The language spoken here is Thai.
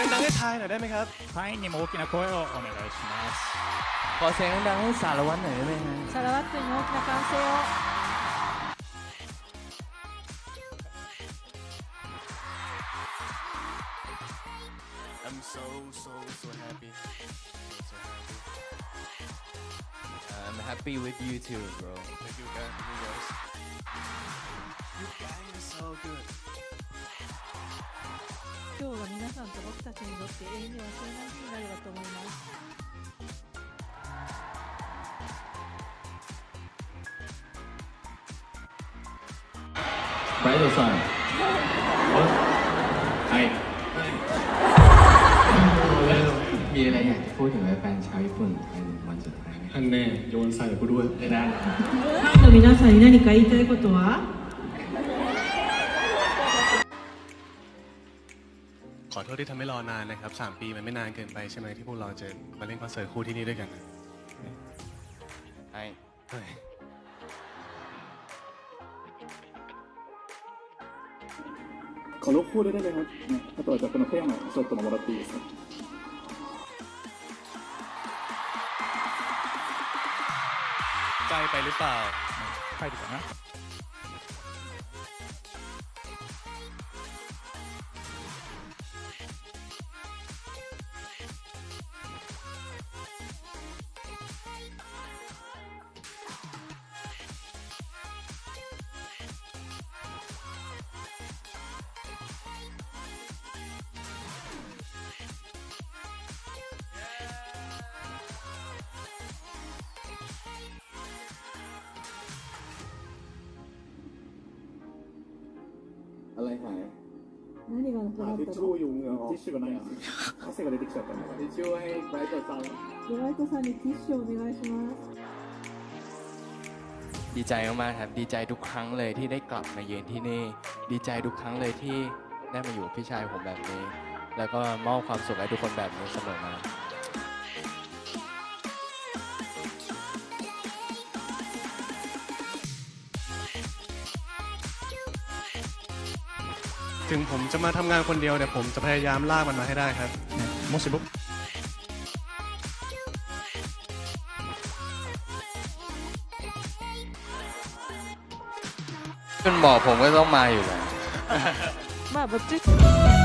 ดังๆให้ทายหน่อยได้ไหมครับ タイにも大きな声をお願いします ขอเสียงดังๆให้สารวัตรหน่อยได้ไหมฮะ サラワットに大きな歓声を I'm so so so happy so happy I'm happy with you too bro thank you guys you guys you guys are so good 今日は皆 さんと僕たちにとって永遠に忘れない日になればと思いますไบรท์ซันไอมีอะไรอยากจะพูดถึงแฟนๆชาวญี่ปุ่นเป็นวันสุดท้ายไหม ท่านแน่โยนใส่กูด้วย ไม่ได้ ファンの皆さんに何か言いたいことは ขอโทษที่ทำให้รอนานนะครับสามปีมันไม่นานเกินไปใช่ไหมที่พวกเราจะมาเล่นคอนเสิร์ตคู่ที่นี่ด้วยกันนะใช่เฮ้ยขอรบคู่ด้วยได้ไหมครับถ้าต่อจากคนเพื่อนหน่อสดตัวมรตีครับใกไปหรือเปล่า ไปดีกว่านะ อะไรหาย 何がなくなったทิชชู่ の อยู่เหงื่อออกทิชชู่がないんです汗が出てきちゃったんでทิชชู่ให้ไบรท์さん ブライトさんにティッシュをお願いします ดีใจมากๆครับ ดีใจทุกครั้งเลยที่ได้กลับมาเยือนที่นี่ ดีใจทุกครั้งเลยที่ได้มาอยู่กับพี่ชายผมแบบนี้ แล้วก็มอบความสุขให้ทุกคนแบบนี้เสมอมา ถึงผมจะมาทำงานคนเดียวแต่ผมจะพยายามลากมันมาให้ได้ครับ ねもし僕 คุณบอกผมก็ต้องมาอยู่แล้ว まあぼっち